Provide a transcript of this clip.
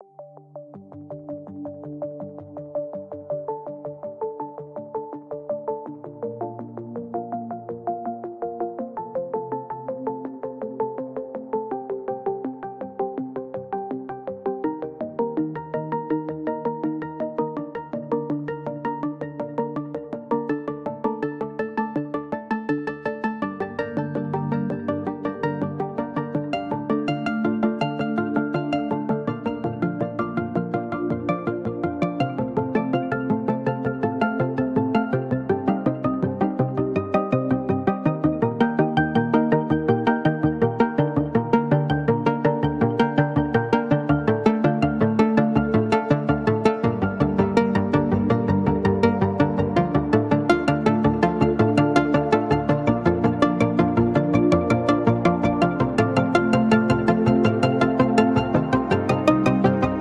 you